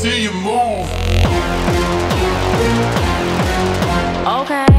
see you move. Okay.